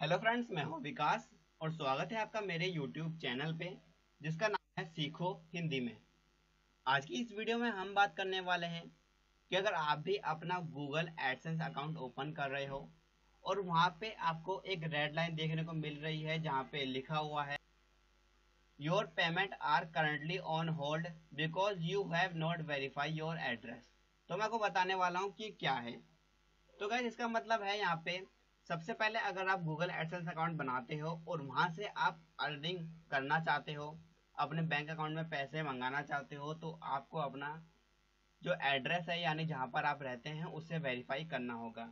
Hello friends मैं हूँ विकास और स्वागत है आपका मेरे यूट्यूब चैनल पे, जिसका नाम है सीखो हिंदी में। आज की इस वीडियो में हम बात करने वाले हैं कि अगर आप भी अपना गूगल एडसेंस अकाउंट ओपन कर रहे हो और वहाँ पे आपको एक रेड लाइन देखने को मिल रही है, जहाँ पे लिखा हुआ है your payment are currently on hold because you have not verify your address तो मैं आपको बताने वाला हूँ कि क्या है। तो गैस इसका मतलब है यहाँ पे सबसे पहले अगर आप गूगल एडसेंस अकाउंट बनाते हो और वहाँ से आप अर्निंग करना चाहते हो, अपने बैंक अकाउंट में पैसे मंगाना चाहते हो तो आपको अपना जो एड्रेस है, यानी जहाँ पर आप रहते हैं, उससे वेरीफाई करना होगा।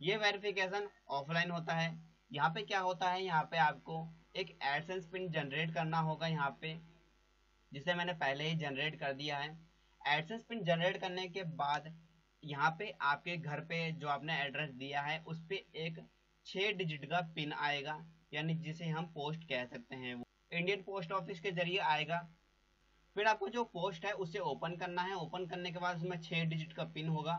ये वेरिफिकेशन ऑफलाइन होता है। यहाँ पे क्या होता है? यहाँ पे आपको एक एडसेंस पिन जनरेट करना होगा यहाँ पे, जिसे मैंने पहले ही जनरेट कर दिया है। एडसेंस पिन जनरेट करने के बाद यहाँ पे आपके घर पे जो आपने एड्रेस दिया है, उस पे एक छह डिजिट का पिन आएगा, यानी जिसे हम पोस्ट कह सकते हैं वो। इंडियन पोस्ट ऑफ़िस के ज़रिए आएगा। फिर आपको जो पोस्ट है, उसे ओपन करना है। ओपन करने के बाद उसमें छह डिजिट का पिन होगा।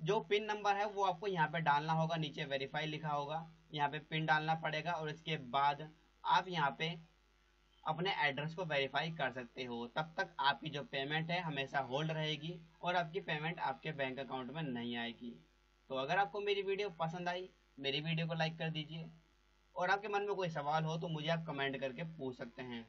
जो पिन नंबर है, वो आपको यहाँ पे डालना होगा, नीचे वेरीफाई लिखा होगा। यहाँ पे पिन डालना पड़ेगा और इसके बाद आप यहाँ पे अपने एड्रेस को वेरीफाई कर सकते हो। तब तक आपकी जो पेमेंट है हमेशा होल्ड रहेगी और आपकी पेमेंट आपके बैंक अकाउंट में नहीं आएगी। तो अगर आपको मेरी वीडियो पसंद आई, मेरी वीडियो को लाइक कर दीजिए। और आपके मन में कोई सवाल हो तो मुझे आप कमेंट करके पूछ सकते हैं।